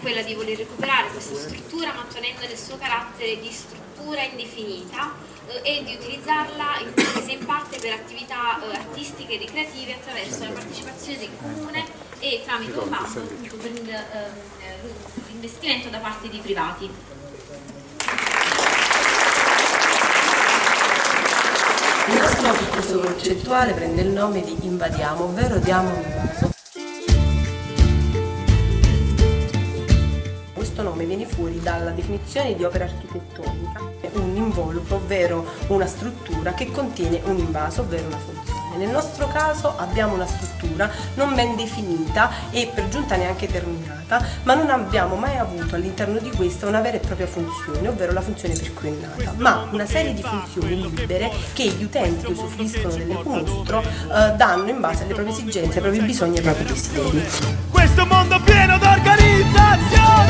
quella di voler recuperare questa struttura mantenendo il suo carattere di struttura indefinita eh, e di utilizzarla in, parte per attività eh, artistiche e ricreative attraverso la partecipazione del comune e tramite un bando per ehm, l'investimento da parte di privati. Il nostro percorso concettuale prende il nome di Invadiamo, ovvero diamo un fuori dalla definizione di opera architettonica, un involucro, ovvero una struttura che contiene un invaso, ovvero una funzione. Nel nostro caso abbiamo una struttura non ben definita e per giunta neanche terminata, ma non abbiamo mai avuto all'interno di questa una vera e propria funzione, ovvero la funzione per cui è nata, ma una serie di funzioni libere che gli utenti che usufruiscono dell'ecomostro eh, danno in base alle proprie esigenze, ai propri bisogni e ai propri desideri. Questo mondo pieno d'organizzazione!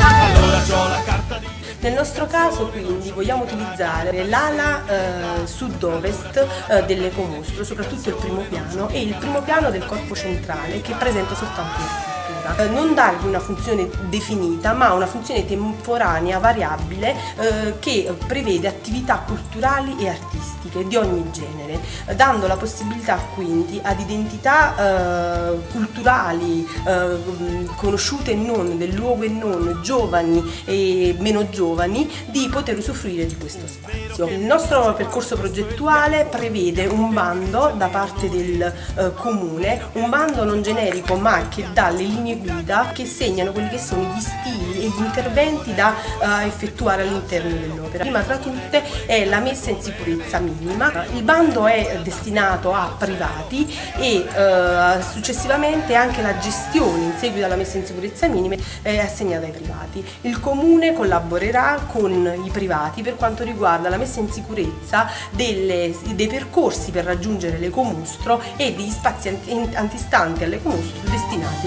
Nel nostro caso quindi vogliamo utilizzare l'ala eh, sud-ovest eh, dell'ecomostro, soprattutto il primo piano e il primo piano del corpo centrale che presenta soltanto una struttura. Eh, non dargli una funzione definita ma una funzione temporanea variabile eh, che prevede attività culturali e artistiche di ogni genere, dando la possibilità quindi ad identità eh, culturali eh, conosciute e non, del luogo e non, giovani e meno giovani, di poter usufruire di questo spazio. Il nostro percorso progettuale prevede un bando da parte del eh, comune, un bando non generico ma che dà le linee guida che segnano quelli che sono gli stili e gli interventi da uh, effettuare all'interno dell'opera. Prima tra tutte è la messa in sicurezza minima. Il bando è destinato a privati e uh, successivamente anche la gestione in seguito alla messa in sicurezza minima è assegnata ai privati. Il comune collaborerà con i privati per quanto riguarda la messa in sicurezza delle, dei percorsi per raggiungere l'ecomostro e degli spazi antistanti all'ecomostro destinati